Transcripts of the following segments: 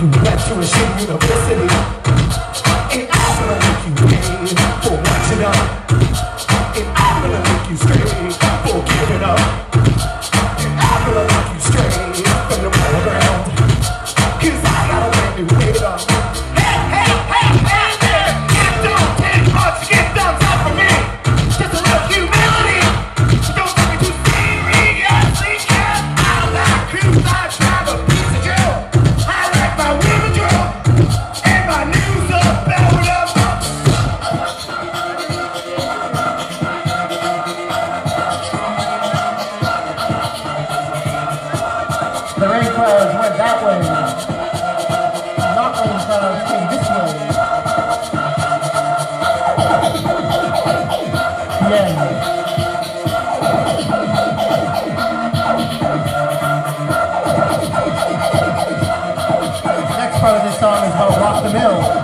you graduate from university. And I'm gonna make you pay for what you done. Next part of this song is about Rock the Mill.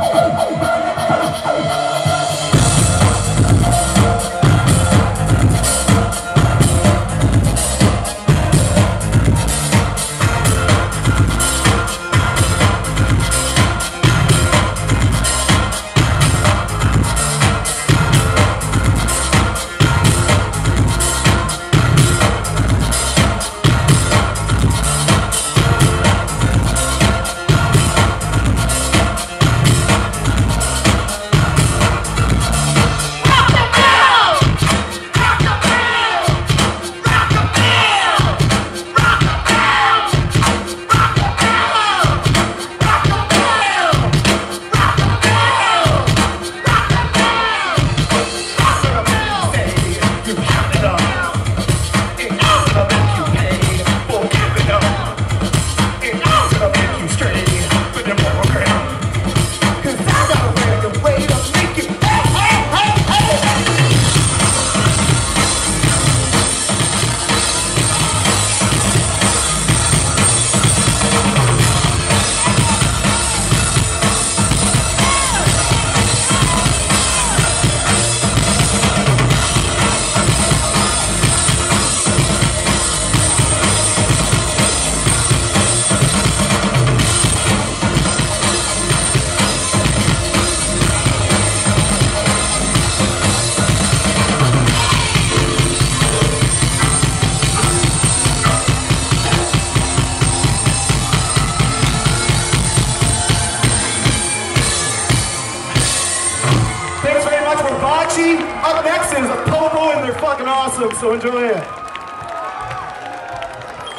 Up next is Popo, and they're fucking awesome, so enjoy it.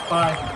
Bye.